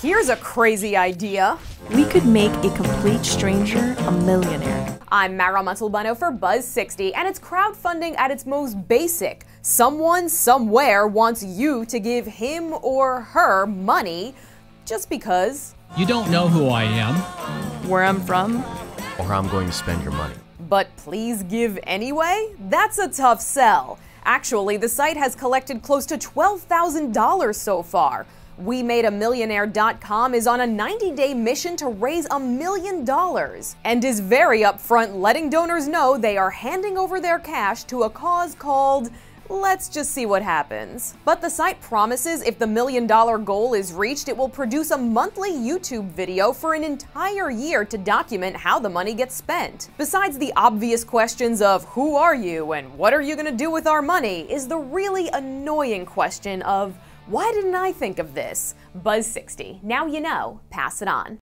Here's a crazy idea. We could make a complete stranger a millionaire. I'm Mara Montalbano for Buzz60, and it's crowdfunding at its most basic. Someone somewhere wants you to give him or her money just because. You don't know who I am. Where I'm from? Or how I'm going to spend your money. But please give anyway? That's a tough sell. Actually, the site has collected close to $12,000 so far. WeMadeAMillionaire.com is on a 90 day mission to raise a million dollars and is very upfront letting donors know they are handing over their cash to a cause called Let's just see what happens. But the site promises if the million dollar goal is reached, it will produce a monthly YouTube video for an entire year to document how the money gets spent. Besides the obvious questions of who are you and what are you going to do with our money, is the really annoying question of why didn't I think of this? Buzz60. Now you know. Pass it on.